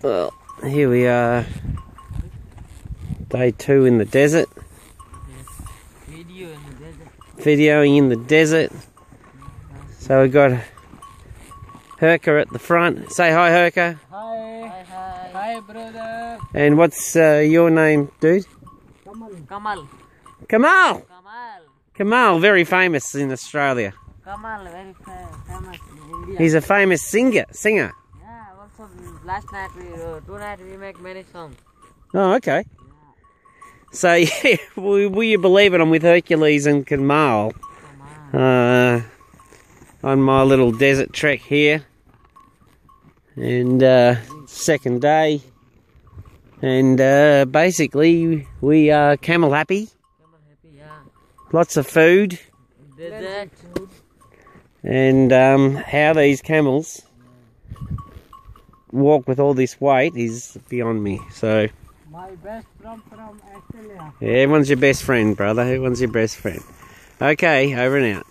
Well, here we are. Day two in the desert. Video in the desert. Videoing in the desert. So we've got Herker at the front. Say hi, Herker. Hi. Hi, hi. Hi, brother. And what's uh, your name, dude? Kamal. Kamal. Kamal! Kamal. Kamal, very famous in Australia. Kamal, very fa- famous in India. He's a famous singer. Singer. Last night we, uh, tonight we make many songs. Oh, okay. So, yeah, will, you believe it? I'm with Hercules and Kamal uh, on my little desert trek here. And uh, second day. And uh, basically, we are camel happy. Kamal happy, yeah. Lots of food. Desert. And um, how these camels walk with all this weight is beyond me. So, My best from from Australia. everyone's your best friend, brother. Everyone's your best friend. Okay, over and out.